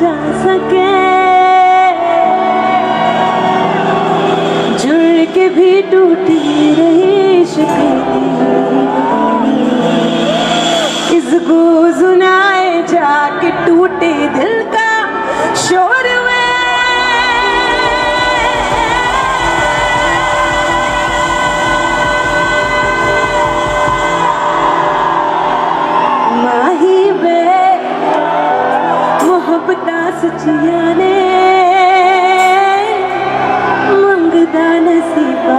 जा सके। जुड़ के भी टूटी रही शिकवी इस गुजुनाए जाके टूटे दिल का शोर जिया ने मंगदा नसीबा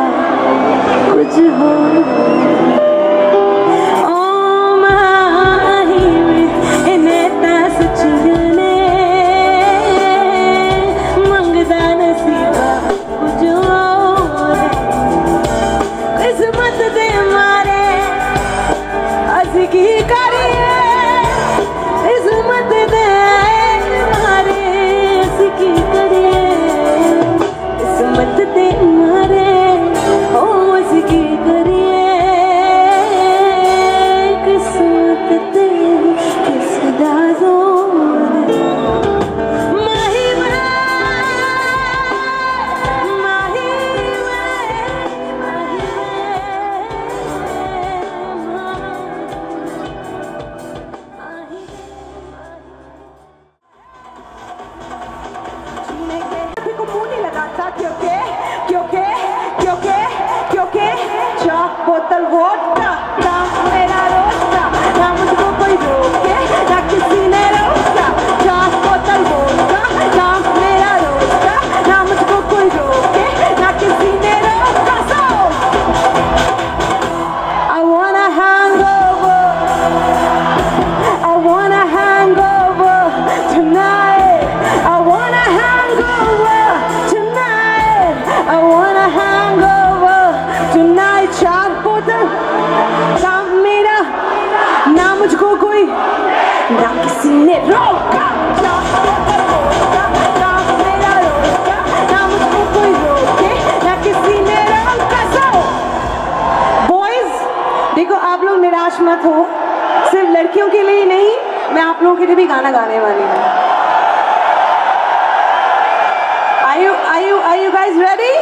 कुछ हो। देखो, आप लोग निराश मत हो। सिर्फ़ लड़कियों के लिए ही नहीं, मैं आप लोगों के लिए भी गाना गाने वाली हूँ। I you I you I you guys ready